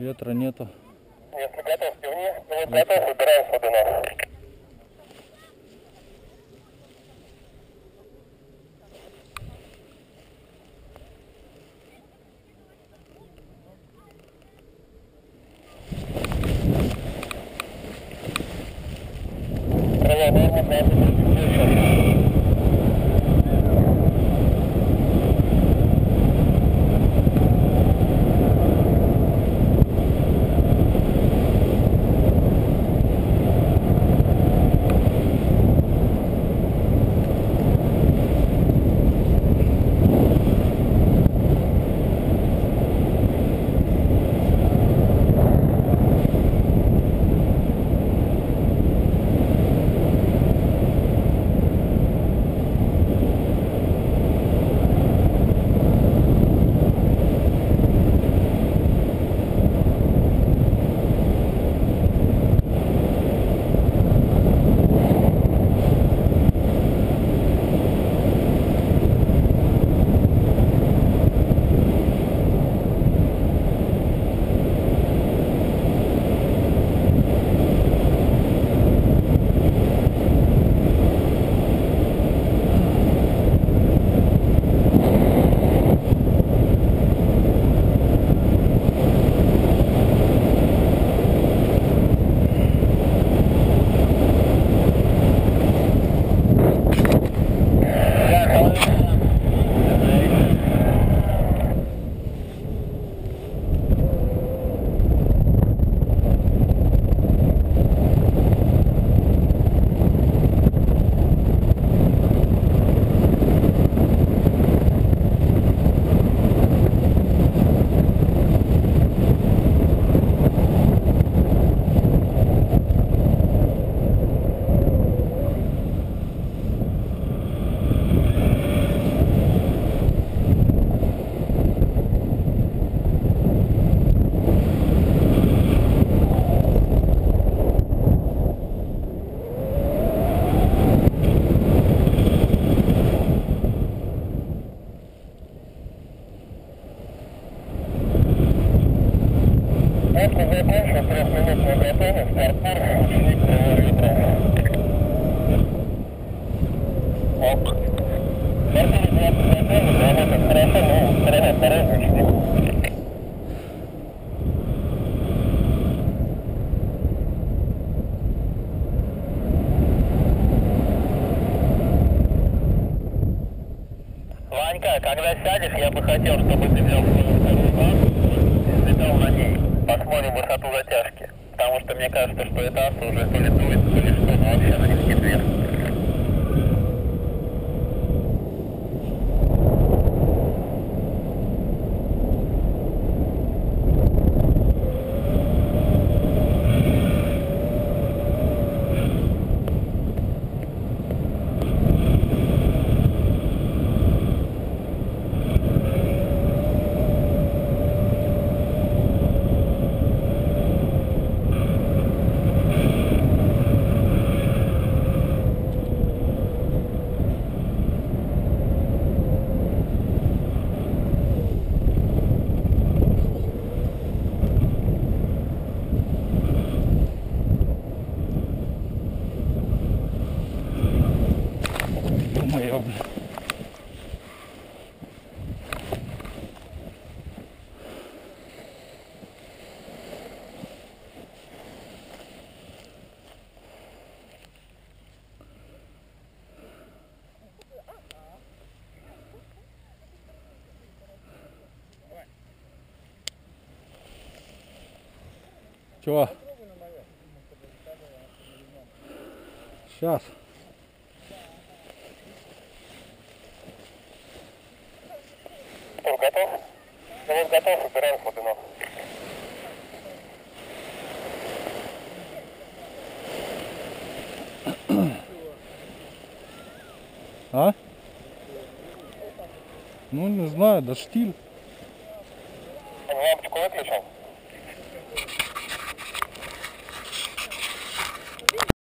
Ветра нету. Если готов, кивни. Вот готов, выбираем слабину. Правая норма, Ванька, когда сядешь, я бы хотел, чтобы ты взял свою вторую банку и слетал на ней. Посмотрим высоту затяжки. Потому что мне кажется, что эта аса уже то ли дует, то ли что, но вообще она не блин. Чего? Сейчас. Готов? Завод готов, убираем Хлопинов. А? Ну, не знаю, да штиль. Лампочку выключил?